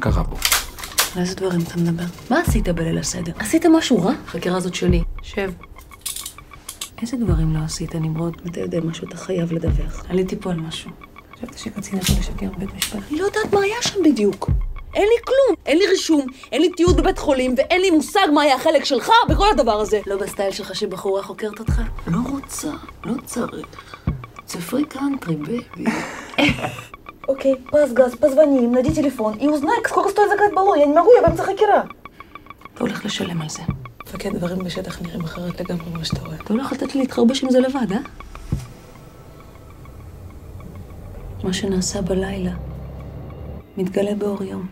קרה פה? על איזה דברים אתה מדבר? מה עשית בליל הסדר? עשית משהו רע? החקירה הזאת שלי. שב. איזה דברים לא עשית, נמרוד? אתה יודע משהו, אתה חייב לדווח. עליתי פה על משהו. חשבת שקצין יכול לשקר בבית משפט? אני לא יודעת מה היה שם בדיוק. אין לי כלום. אין לי רישום, אין לי תיעוד בבית חולים, ואין לי מושג מה היה החלק שלך בכל הדבר הזה. לא בסטייל שלך שבחורה חוקרת אותך? לא רוצה, לא צריך. זה free country, baby. Окей, пас газ, позвони им, найди телефон и узнай, сколько стоит закрыть баллон. Я не могу, я באמצע חקירה. אתה הולך לשלם על זה. מפקד, דברים בשטח נראים אחרת לגמרי ממה שאתה רואה. אתה הולך לתת לי להתחרבש עם זה לבד, אה? מה שנעשה בלילה מתגלה באור יום.